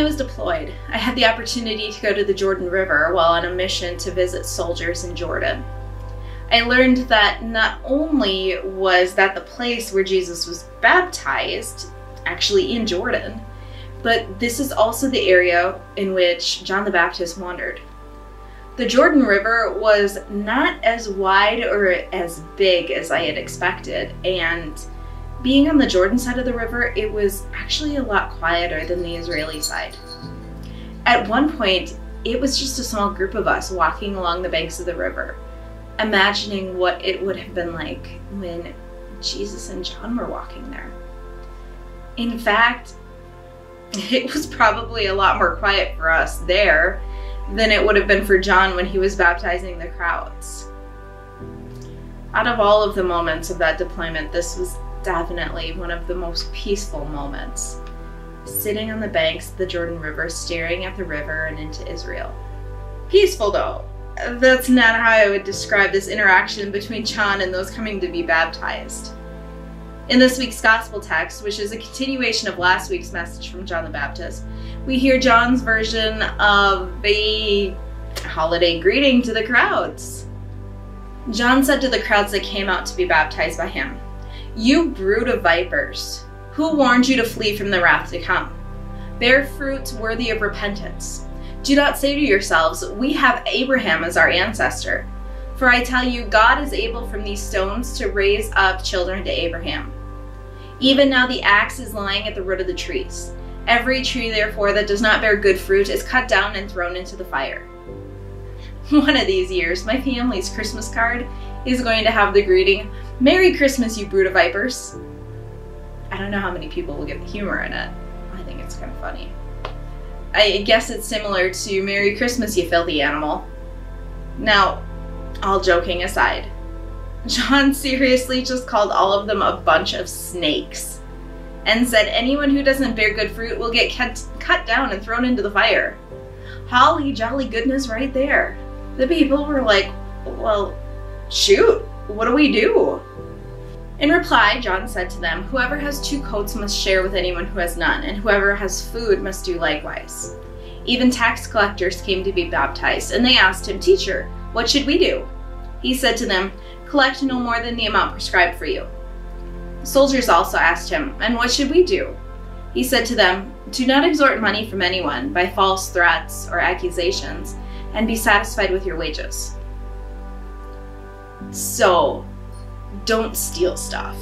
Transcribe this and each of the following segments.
I was deployed, I had the opportunity to go to the Jordan River while on a mission to visit soldiers in Jordan. I learned that not only was that the place where Jesus was baptized, actually in Jordan, but this is also the area in which John the Baptist wandered. The Jordan River was not as wide or as big as I had expected, and being on the Jordan side of the river, it was actually a lot quieter than the Israeli side. At one point, it was just a small group of us walking along the banks of the river, imagining what it would have been like when Jesus and John were walking there. In fact, it was probably a lot more quiet for us there than it would have been for John when he was baptizing the crowds. Out of all of the moments of that deployment, this was definitely one of the most peaceful moments. Sitting on the banks of the Jordan River, staring at the river and into Israel. Peaceful though. That's not how I would describe this interaction between John and those coming to be baptized. In this week's gospel text, which is a continuation of last week's message from John the Baptist, we hear John's version of a holiday greeting to the crowds. John said to the crowds that came out to be baptized by him, You brood of vipers, who warned you to flee from the wrath to come? Bear fruits worthy of repentance. Do not say to yourselves, We have Abraham as our ancestor. For I tell you, God is able from these stones to raise up children to Abraham. Even now the axe is lying at the root of the trees. Every tree, therefore, that does not bear good fruit is cut down and thrown into the fire. One of these years, my family's Christmas card is going to have the greeting, Merry Christmas, you brood of vipers. I don't know how many people will get the humor in it. I think it's kind of funny. I guess it's similar to Merry Christmas, you filthy animal. Now, all joking aside, John seriously just called all of them a bunch of snakes and said anyone who doesn't bear good fruit will get cut, cut down and thrown into the fire. Holly jolly goodness right there. The people were like, well, shoot, what do we do? In reply, John said to them, Whoever has two coats must share with anyone who has none, and whoever has food must do likewise. Even tax collectors came to be baptized, and they asked him, Teacher, what should we do? He said to them, Collect no more than the amount prescribed for you. Soldiers also asked him, And what should we do? He said to them, Do not extort money from anyone by false threats or accusations, and be satisfied with your wages. So, don't steal stuff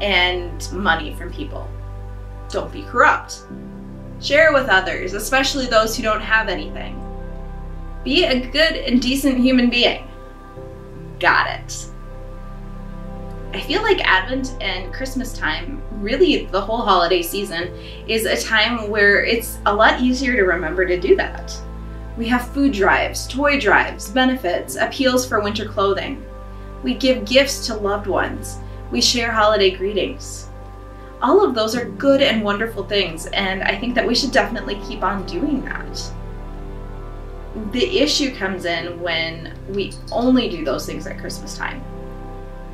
and money from people. Don't be corrupt. Share with others, especially those who don't have anything. Be a good and decent human being. Got it. I feel like Advent and Christmas time, really the whole holiday season, is a time where it's a lot easier to remember to do that. We have food drives, toy drives, benefits, appeals for winter clothing. We give gifts to loved ones. We share holiday greetings. All of those are good and wonderful things, and I think that we should definitely keep on doing that. The issue comes in when we only do those things at Christmas time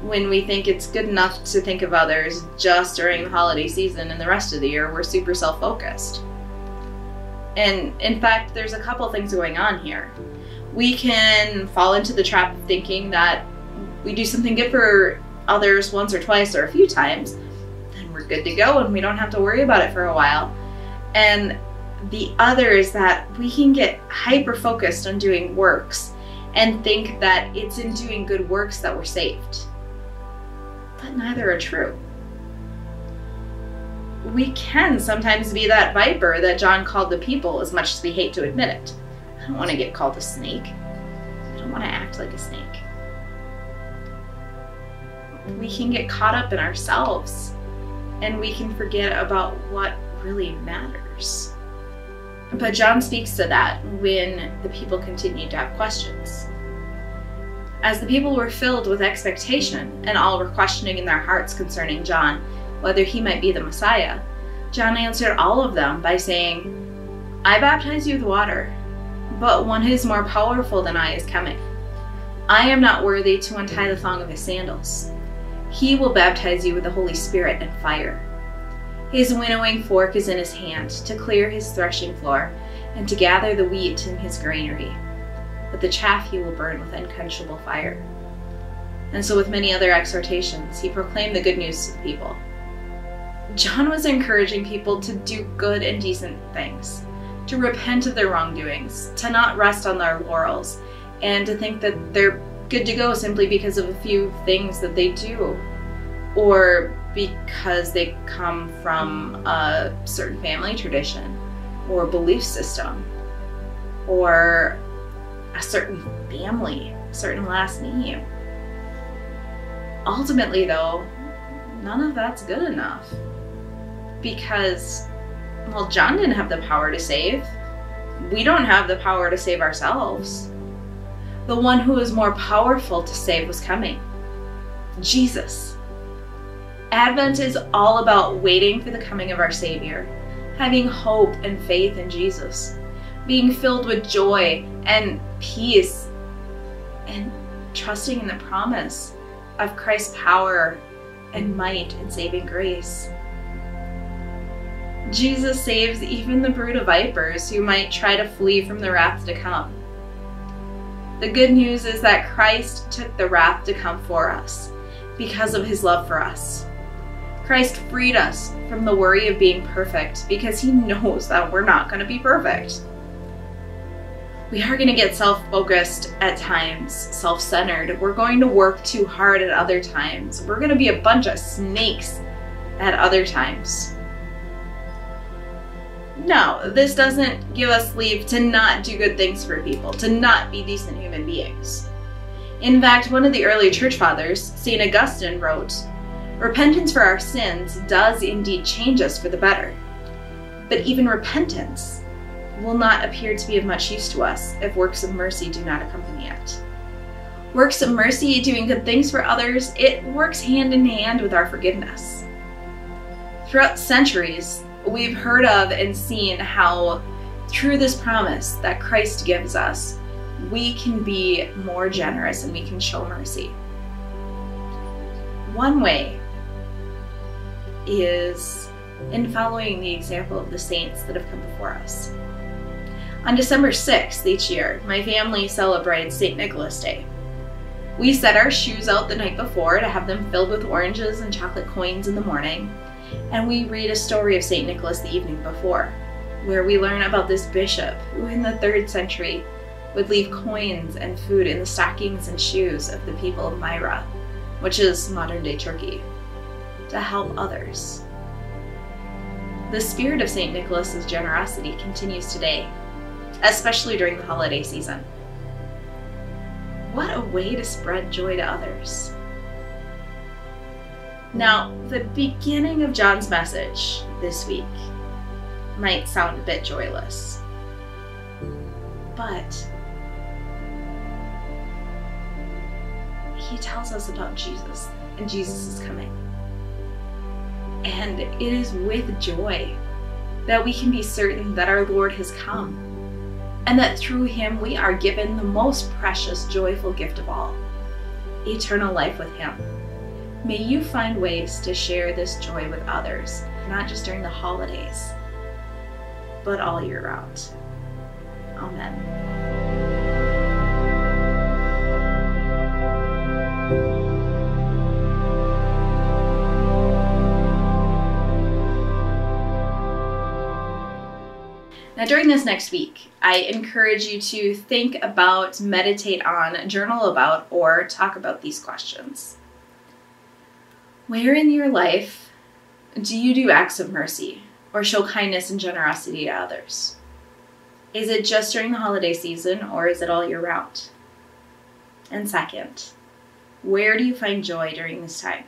when we think it's good enough to think of others just during the holiday season and the rest of the year, we're super self focused. And in fact, there's a couple things going on here. We can fall into the trap of thinking that we do something good for others once or twice or a few times, then we're good to go and we don't have to worry about it for a while. And the other is that we can get hyper focused on doing works and think that it's in doing good works that we're saved but neither are true. We can sometimes be that viper that John called the people as much as we hate to admit it. I don't want to get called a snake. I don't want to act like a snake. We can get caught up in ourselves and we can forget about what really matters. But John speaks to that when the people continue to have questions. As the people were filled with expectation, and all were questioning in their hearts concerning John, whether he might be the Messiah, John answered all of them by saying, I baptize you with water, but one who is more powerful than I is coming. I am not worthy to untie the thong of his sandals. He will baptize you with the Holy Spirit and fire. His winnowing fork is in his hand to clear his threshing floor and to gather the wheat in his granary. But the chaff he will burn with unquenchable fire. And so, with many other exhortations, he proclaimed the good news to the people. John was encouraging people to do good and decent things, to repent of their wrongdoings, to not rest on their laurels, and to think that they're good to go simply because of a few things that they do, or because they come from a certain family tradition, or belief system, or a certain family, a certain last name. Ultimately, though, none of that's good enough because, well, John didn't have the power to save. We don't have the power to save ourselves. The one who is more powerful to save was coming Jesus. Advent is all about waiting for the coming of our Savior, having hope and faith in Jesus, being filled with joy and peace, and trusting in the promise of Christ's power and might and saving grace. Jesus saves even the brood of vipers who might try to flee from the wrath to come. The good news is that Christ took the wrath to come for us because of his love for us. Christ freed us from the worry of being perfect because he knows that we're not going to be perfect. We are going to get self focused at times, self centered. We're going to work too hard at other times. We're going to be a bunch of snakes at other times. No, this doesn't give us leave to not do good things for people, to not be decent human beings. In fact, one of the early church fathers, St. Augustine, wrote Repentance for our sins does indeed change us for the better. But even repentance will not appear to be of much use to us if works of mercy do not accompany it. Works of mercy, doing good things for others, it works hand in hand with our forgiveness. Throughout centuries, we've heard of and seen how through this promise that Christ gives us, we can be more generous and we can show mercy. One way is in following the example of the saints that have come before us. On December 6th each year, my family celebrates St. Nicholas Day. We set our shoes out the night before to have them filled with oranges and chocolate coins in the morning, and we read a story of St. Nicholas the evening before, where we learn about this bishop who in the 3rd century would leave coins and food in the stockings and shoes of the people of Myra, which is modern day Turkey, to help others. The spirit of St. Nicholas's generosity continues today, especially during the holiday season. What a way to spread joy to others. Now, the beginning of John's message this week might sound a bit joyless, but he tells us about Jesus and Jesus is coming. And it is with joy that we can be certain that our Lord has come and that through him we are given the most precious, joyful gift of all eternal life with him. May you find ways to share this joy with others, not just during the holidays, but all year round. Amen. Now, during this next week, I encourage you to think about, meditate on, journal about, or talk about these questions. Where in your life do you do acts of mercy or show kindness and generosity to others? Is it just during the holiday season or is it all year round? And second, where do you find joy during this time?